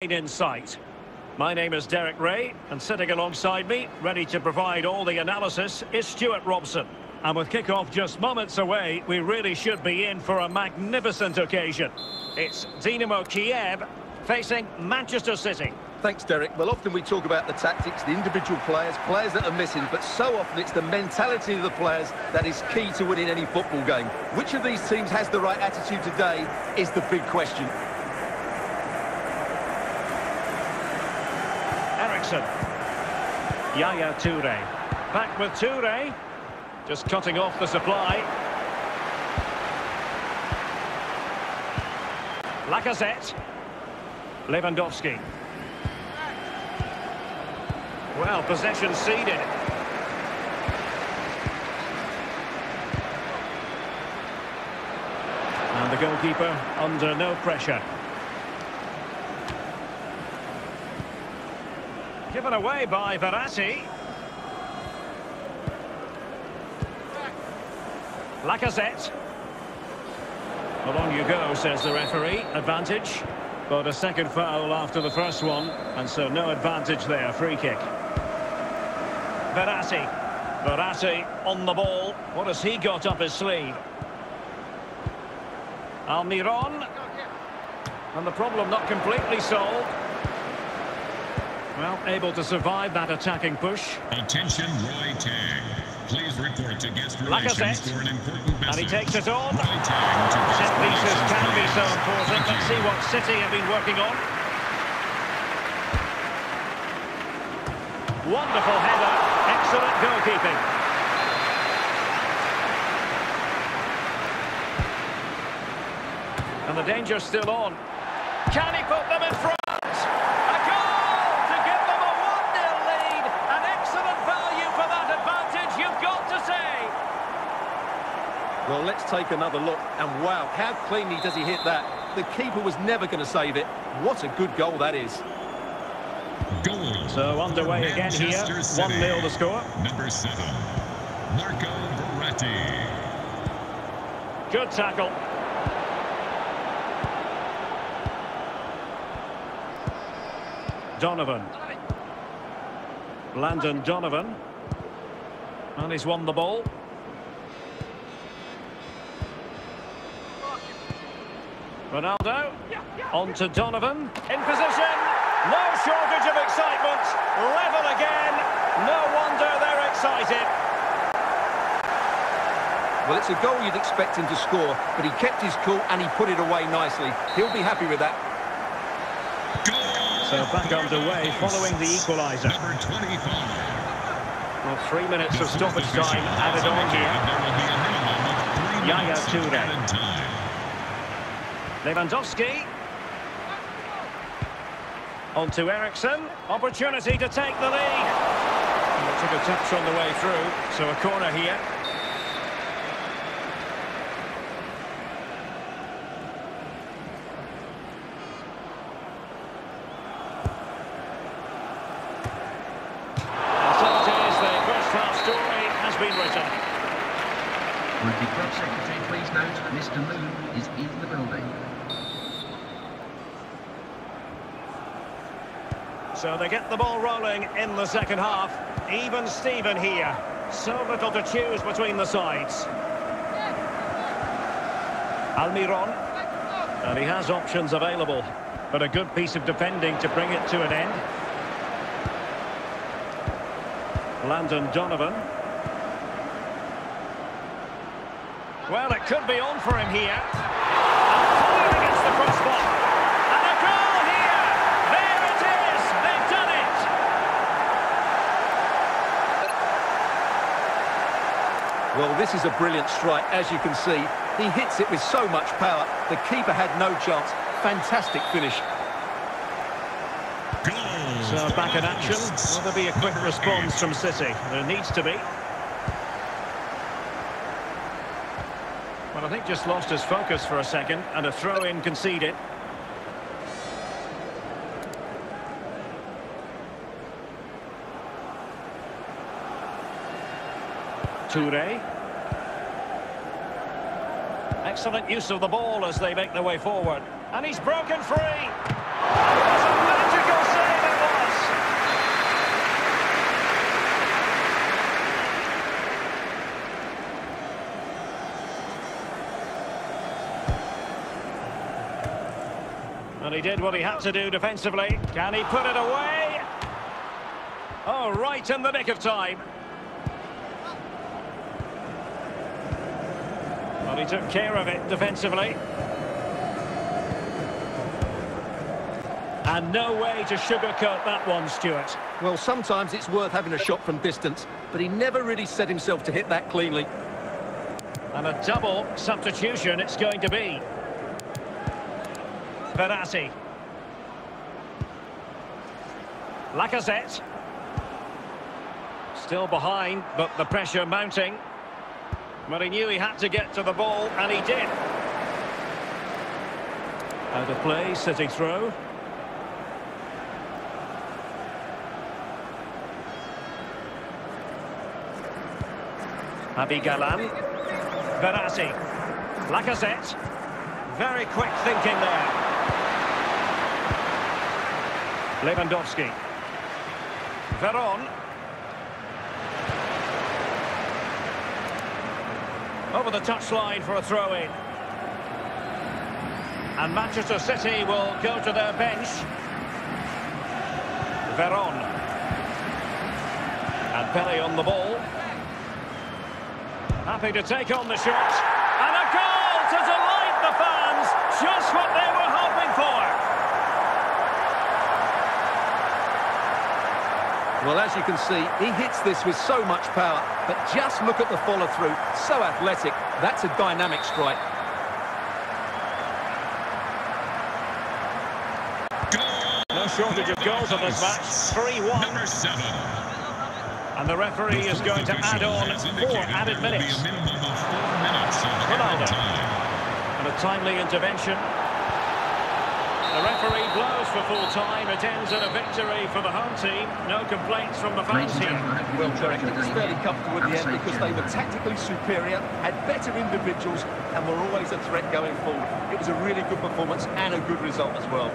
in sight. My name is Derek Rae, and sitting alongside me, ready to provide all the analysis, is Stewart Robson. And with kick-off just moments away, we really should be in for a magnificent occasion. It's Dynamo Kiev facing Manchester City. Thanks, Derek. Well, often we talk about the tactics, the individual players, players that are missing, but so often it's the mentality of the players that is key to winning any football game. Which of these teams has the right attitude today is the big question. Eriksen. Yaya Toure. Back with Toure. Just cutting off the supply. Lacazette. Lewandowski. Well, possession ceded. And the goalkeeper under no pressure. Given away by Verratti. Lacazette. On you go, says the referee. Advantage. But a second foul after the first one, and so no advantage there. Free kick. Verratti. Verratti on the ball. What has he got up his sleeve? Almiron. And the problem not completely solved. Well, able to survive that attacking push. Attention, Roy Tang. Please report to guest relations Lacazette. for an important message. And he takes it on. Roy Tang to Set pieces can be so important. Let's see what City have been working on. Wonderful header. Excellent goalkeeping. And the danger's still on. Can he put them in front? A goal to give them a 1-0 lead. An excellent value for that advantage, you've got to say. Well, let's take another look. And wow, how cleanly does he hit that? The keeper was never going to save it. What a good goal that is. Goal. So underway again here. 1-0 the score. Number seven, Marco Verratti. Good tackle. Donovan. Landon Donovan. And he's won the ball. Ronaldo. On to Donovan. In position. No shortage of excitement. Level again. No wonder they're excited. Well, it's a goal you'd expect him to score, but he kept his cool and he put it away nicely. He'll be happy with that. Goal. So back underway following the equaliser. Number 25. Well, three minutes of The fourth stoppage time official added on here. There will be a minimum of three Yaya Toure. Lewandowski. On to Eriksen. Opportunity to take the lead. And it took a touch on the way through, so a corner here. And so it is, the first half story has been written. Would the club secretary please note Mr. Moon is in the building. So they get the ball rolling in the second half. Even Steven here. So little to choose between the sides. Almiron. And he has options available. But a good piece of defending to bring it to an end. Landon Donovan. Well, it could be on for him here. And fired against the crossbar. And a goal here! There it is! They've done it! Well, this is a brilliant strike, as you can see. He hits it with so much power. The keeper had no chance. Fantastic finish. Goal. So back in action. hosts. Will there be a quick response from City? There needs to be. Well, I think just lost his focus for a second, and a throw-in conceded. Toure. Excellent use of the ball as they make their way forward. And he's broken free. There's a And he did what he had to do defensively. Can he put it away? Oh, right in the nick of time. Well, he took care of it defensively. And no way to sugarcoat that one, Stewart. Well, sometimes it's worth having a shot from distance, but he never really set himself to hit that cleanly. And a double substitution it's going to be. Verratti. Lacazette. Still behind, but the pressure mounting. But he knew he had to get to the ball, and he did. Out of play, City throw. Abigaalan. Verratti. Lacazette. Very quick thinking there. Lewandowski. Veron. Over the touchline for a throw-in. And Manchester City will go to their bench. Veron. And Pele on the ball. Happy to take on the shot. And a goal to delight the fans. Just what they were hoping for. Well, as you can see, he hits this with so much power, but just look at the follow-through. So athletic. That's a dynamic strike. No shortage of goals in this match. 3-1. Number seven. And the referee is going to add on four added minutes. A minimum of four minutes Ronaldo. time. And a timely intervention. The referee blows for full time. It ends in a victory for the home team. No complaints from the fans Ladies and here. gentlemen, I hope you Well, enjoyed Derek, the it was fairly comfortable at the end because they were tactically superior, had better individuals, and were always a threat going forward. It was a really good performance and a good result as well.